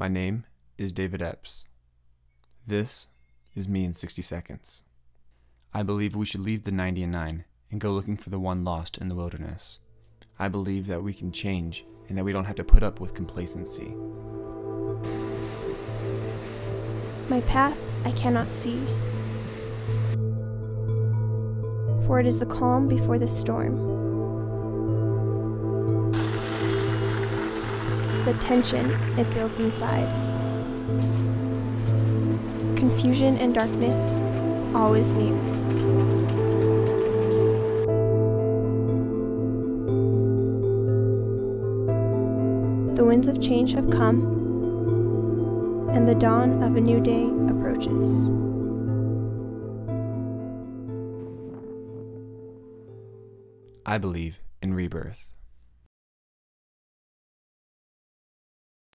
My name is David Epps. This is me in 60 seconds. I believe we should leave the 90 and 9 and go looking for the one lost in the wilderness. I believe that we can change and that we don't have to put up with complacency. My path I cannot see, for it is the calm before the storm. The tension it builds inside. Confusion and darkness, always near. The winds of change have come, and the dawn of a new day approaches. I believe in rebirth.